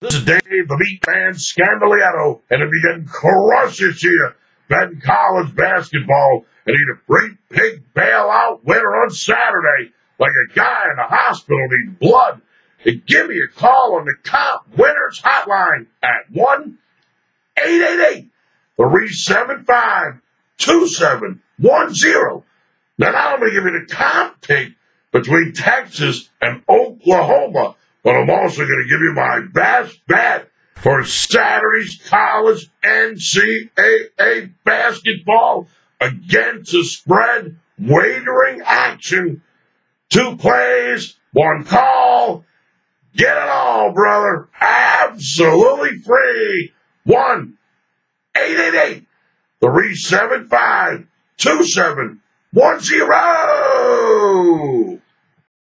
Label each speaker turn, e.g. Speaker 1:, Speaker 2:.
Speaker 1: This is Dave, the Meat Man Scandaliato, and if you can crush to you, Ben College basketball, and eat a great big bailout winner on Saturday, like a guy in a hospital needs blood, and give me a call on the Comp Winners Hotline at 1 888 375 2710. Now, not give you the comp pick between Texas and Oklahoma, but I'm also going to give you my best bet for Saturday's college NCAA basketball against the spread wagering action. Two plays, one call. Get it all, brother. Absolutely free. One eight eight eight three seven five two seven one zero.